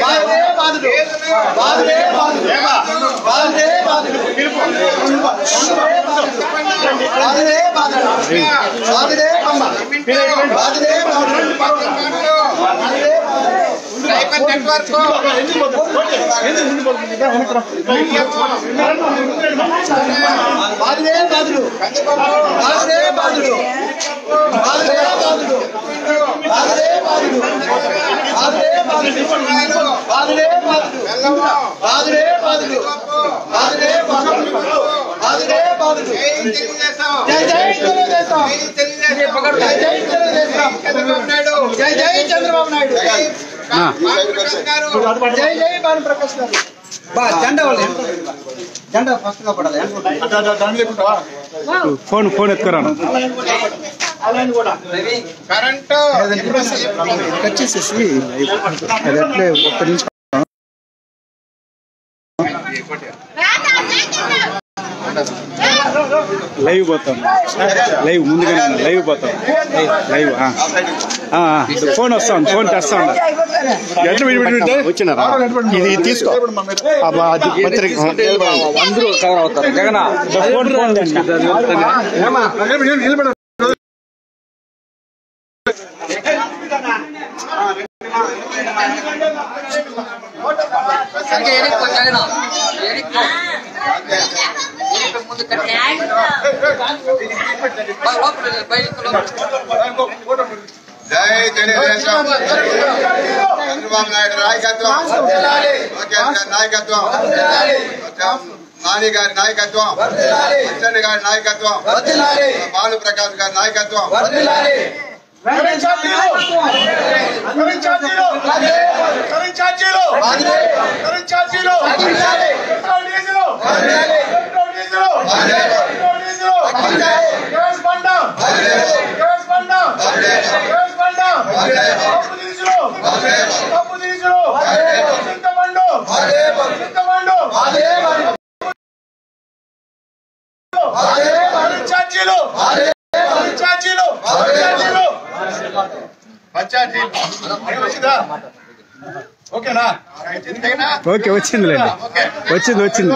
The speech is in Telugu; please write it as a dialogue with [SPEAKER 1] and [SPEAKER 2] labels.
[SPEAKER 1] బాధుడే బాధుడు బాధుడే బాధుడు బాధుడే బాధుడు బాధుడే బాధుడు బాధుడే అమ్మ బాధుడే బాధుడు బాధుడే బాధుడే బాధుడు బాధుడే బాధుడు బాధుడే బాధుడు బాధుడే బాధుడు బాధుడే బాధుడు బాధుడే బాధుడు బాధుడే. బాధుడు బాధుడే. బాధుడు బాధుడే. జై జై తెలుగుదేశం. జై జై తెలుగుదేశం. జై జై చంద్రబాబు నాయుడు. జై జై భాను ప్రకాష్ గారు. బా జెండా వాళ్ళు జెండా ఫస్ట్గా పడాలి.
[SPEAKER 2] ఫోన్ ఫోన్ ఎత్తుకురాను.
[SPEAKER 3] కరెంటు.
[SPEAKER 2] కట్ చేసేసి అది అట్లే ఒక్క నిమిషం. లైవ్ పోతాం. లైవ్ ముందుగానే ఉంది. లైవ్ పోతాం. లైవ్ ఆ. ఆ, ఆ. ఫోన్ వస్తాం. ఫోన్ తెస్తా. ఉన్నా ఎట్లా విడి విడి విడి?
[SPEAKER 4] వచ్చినారా? ఇది తీసుకో.
[SPEAKER 2] అందరూ కవర్ అవుతారు. జగన్ ఫోన్ ఫోన్
[SPEAKER 3] జై తెలుగుదేశం చంద్రబాబు నాయుడు నాయకత్వం లోకేష్ గారి నాయకత్వం నాని గారి నాయకత్వం అచ్చన్న గారి నాయకత్వం భాను ప్రకాష్ గారి నాయకత్వం
[SPEAKER 2] ఓకే వచ్చిందిలేండి. వచ్చింది వచ్చింది.